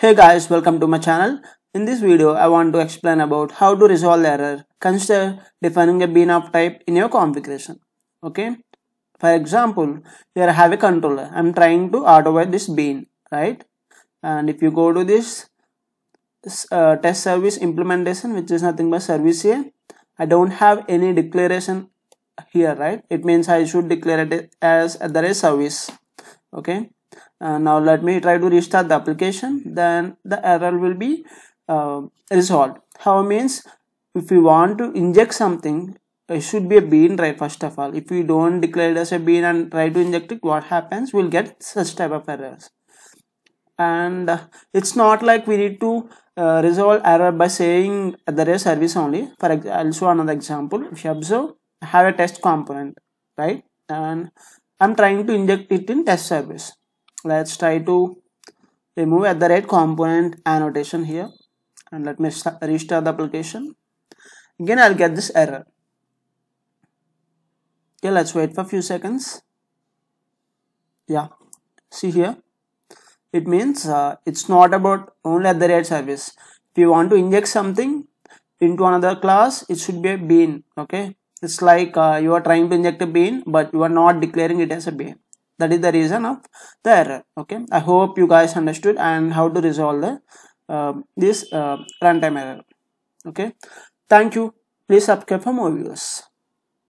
Hey guys, welcome to my channel. In this video, I want to explain about how to resolve error. Consider defining a bean of type in your configuration. Okay. For example, here I have a controller. I'm trying to autowire this bean, right? And if you go to this uh, test service implementation, which is nothing but service here, I don't have any declaration here, right? It means I should declare it as there is service. Okay uh, now let me try to restart the application. Then the error will be uh, resolved. How means if we want to inject something it should be a bean right first of all. If we don't declare it as a bean and try to inject it what happens? We'll get such type of errors. And uh, it's not like we need to uh, resolve error by saying the there is service only. For i'll show another example if you observe I have a test component right? And i'm trying to inject it in test service let's try to remove at the right component annotation here. And let me restart the application. Again I'll get this error. Okay let's wait for a few seconds. Yeah see here. It means uh, it's not about only at the right service. If you want to inject something into another class it should be a bean okay? It's like uh, you are trying to inject a bean but you are not declaring it as a bean that is the reason of the error okay? I hope you guys understood and how to resolve the uh, this uh, runtime error okay? Thank you. Please subscribe for more videos